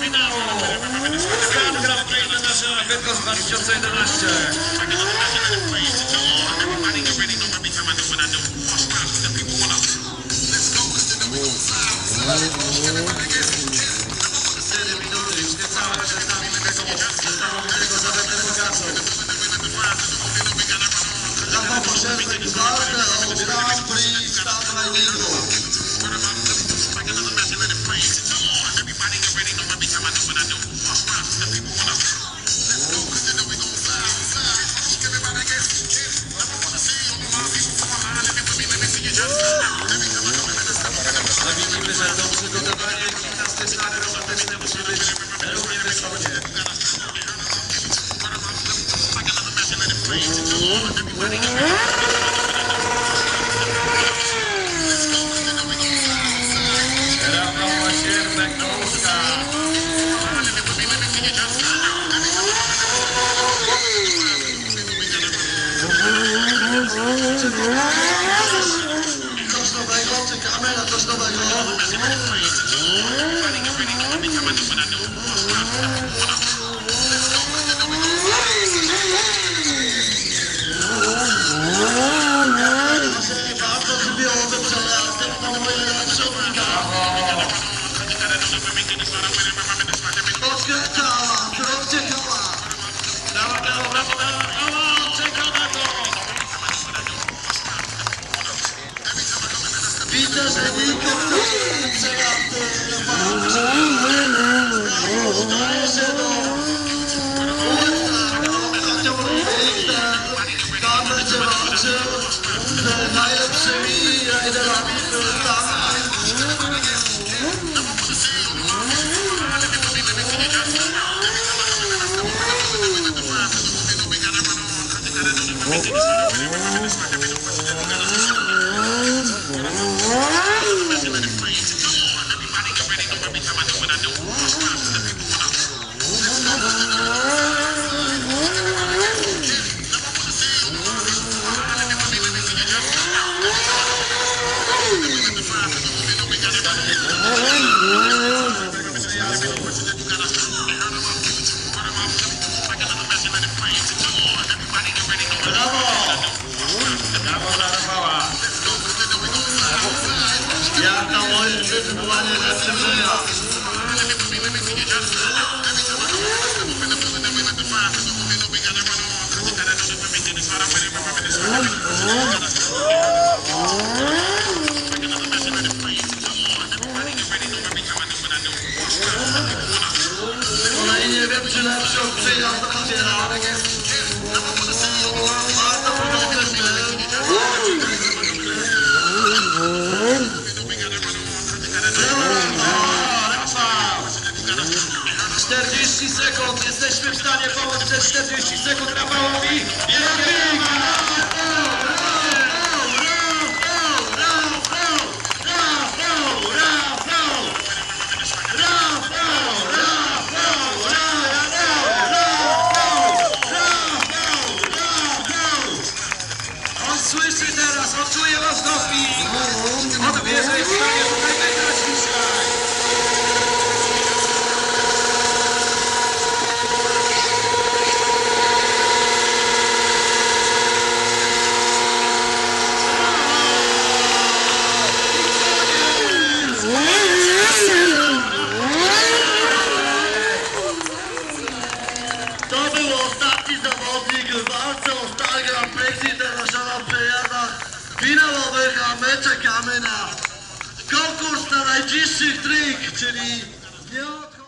finału. Stunt Grand Prix International Wielkos 2011. Zatem potrzebny gwałt, obraz, pristaw na jego. Że to przygotowanie gimnastyczne, musi być równie wysokie. Rafał Pasierbek, Polska. Coś nowego, czekamy na coś nowego. Bardzo żywiołowy przejazd, panuje najlepszy obliga. Widzę, Oh. 40 sekund, jesteśmy w stanie pomóc przez 40 sekund Rafałowi. Wielkie słyszy teraz, on czuje was doping. On wie, čekáme, čekáme na konkurs na najčistších trik, czyli neokon...